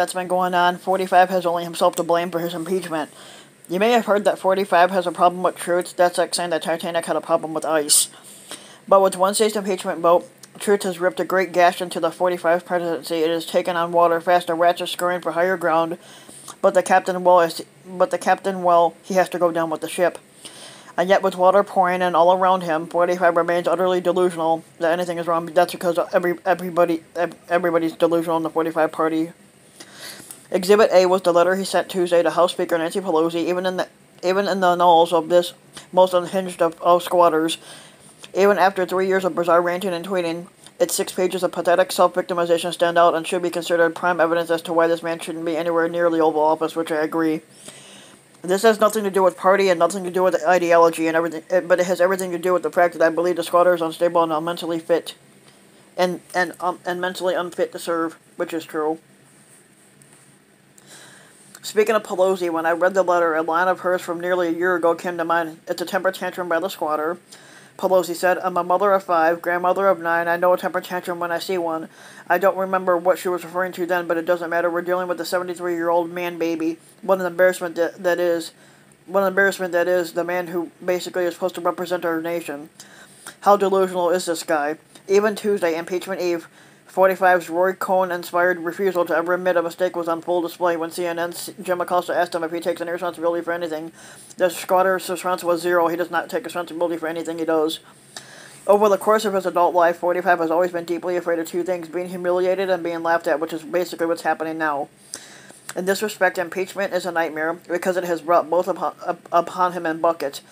that's been going on, 45 has only himself to blame for his impeachment. You may have heard that 45 has a problem with truth. That's like saying that Titanic had a problem with ice. But with Wednesday's impeachment vote, Truth has ripped a great gash into the 45th presidency. It has taken on water fast. Rats are scurrying for higher ground. But the captain, well, but the captain, well, he has to go down with the ship. And yet, with water pouring in all around him, 45 remains utterly delusional that anything is wrong. That's because every everybody everybody's delusional in the 45 party. Exhibit A was the letter he sent Tuesday to House Speaker Nancy Pelosi. Even in the even in the annals of this most unhinged of, of squatters, even after three years of bizarre ranting and tweeting, its six pages of pathetic self-victimization stand out and should be considered prime evidence as to why this man shouldn't be anywhere near the Oval Office, which I agree. This has nothing to do with party and nothing to do with ideology and everything, but it has everything to do with the fact that I believe the squatter is unstable and mentally fit, and and um, and mentally unfit to serve, which is true. Speaking of Pelosi, when I read the letter, a line of hers from nearly a year ago came to mind. It's a temper tantrum by the squatter. Pelosi said, I'm a mother of five, grandmother of nine. I know a temper tantrum when I see one. I don't remember what she was referring to then, but it doesn't matter. We're dealing with a 73 year old man baby. What an embarrassment that, that is. What an embarrassment that is, the man who basically is supposed to represent our nation. How delusional is this guy? Even Tuesday, impeachment eve, 45's Roy Cohn inspired refusal to ever admit a mistake was on full display when CNN's Jim Acosta asked him if he takes any responsibility for anything. The squatter's response was zero. He does not take responsibility for anything he does. Over the course of his adult life, 45 has always been deeply afraid of two things being humiliated and being laughed at, which is basically what's happening now. In this respect, impeachment is a nightmare because it has brought both upon, upon him in buckets.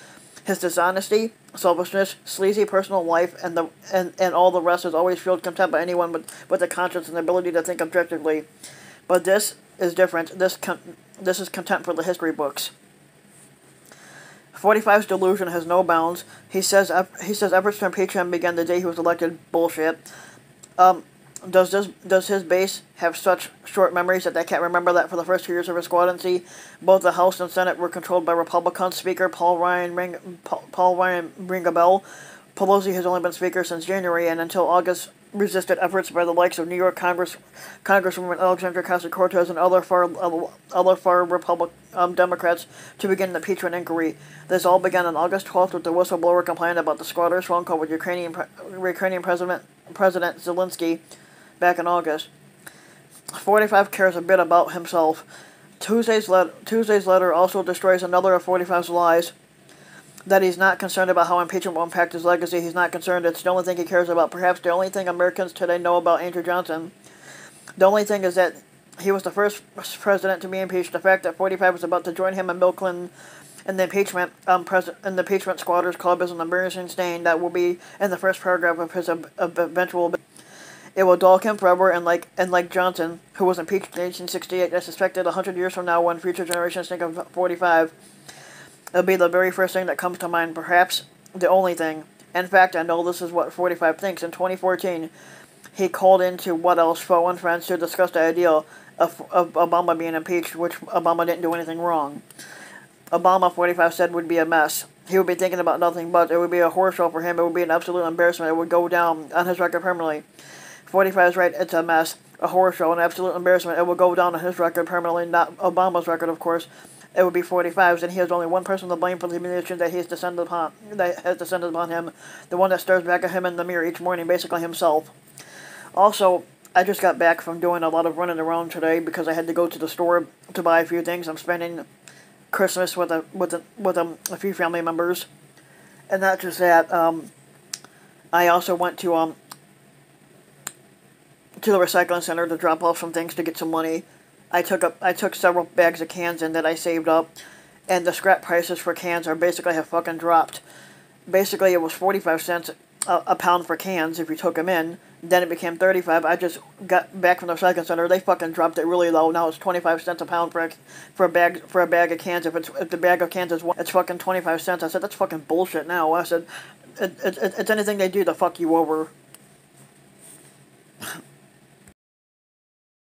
His dishonesty, selfishness, sleazy personal life, and the and, and all the rest has always fueled contempt by anyone with, with a conscience and the ability to think objectively. But this is different. This this is contempt for the history books. 45's delusion has no bounds. He says he says efforts to impeach him began the day he was elected. Bullshit. Um, does this does his base have such short memories that they can't remember that for the first two years of his squadency, both the House and Senate were controlled by Republican Speaker Paul Ryan ring, Paul, Ryan ring a bell. Pelosi has only been Speaker since January and until August resisted efforts by the likes of New York Congress Congresswoman Alexandria Ocasio Cortez and other far other far Republic um, Democrats to begin the impeachment inquiry. This all began on August 12th with the whistleblower complaint about the squatter's phone call with Ukrainian Ukrainian President President Zelensky back in August. 45 cares a bit about himself. Tuesday's, le- Tuesday's letter also destroys another of 45's lies. That he's not concerned about how impeachment will impact his legacy. He's not concerned. It's the only thing he cares about. Perhaps the only thing Americans today know about Andrew Johnson. The only thing is that he was the first president to be impeached. The fact that 45 was about to join him and Bill Clinton in the impeachment um, pres- in the impeachment squatters club is an embarrassing stain that will be in the first paragraph of his eventual. It will him forever, and like and like Johnson, who was impeached in 1868, I suspect that 100 years from now, when future generations think of 45, it'll be the very first thing that comes to mind, perhaps the only thing. In fact, I know this is what 45 thinks. In 2014, he called into What Else, Foe and Friends to discuss the idea of, of Obama being impeached, which Obama didn't do anything wrong. Obama, 45 said, would be a mess. He would be thinking about nothing but it would be a horror show for him. It would be an absolute embarrassment. It would go down on his record permanently. 45 is right, it's a mess, a horror show, an absolute embarrassment. It will go down on his record permanently, not Obama's record, of course. It would be 45's, and he has only one person to blame for the humiliation that he has descended upon, that has descended upon him, the one that stares back at him in the mirror each morning, basically himself. Also, I just got back from doing a lot of running around today because I had to go to the store to buy a few things. I'm spending Christmas with a with a, with a, a few family members, and not just that. Um, I also went to um to the recycling center to drop off some things to get some money. I took up I took several bags of cans in that I saved up, and the scrap prices for cans are basically have fucking dropped. Basically, it was forty five cents a, a pound for cans if you took them in. Then it became thirty five. I just got back from the recycling center. They fucking dropped it really low. Now it's twenty five cents a pound for a, for a bag for a bag of cans. If it's if the bag of cans is one, it's fucking twenty five cents. I said that's fucking bullshit. Now I said, it, it, it, it's anything they do to fuck you over.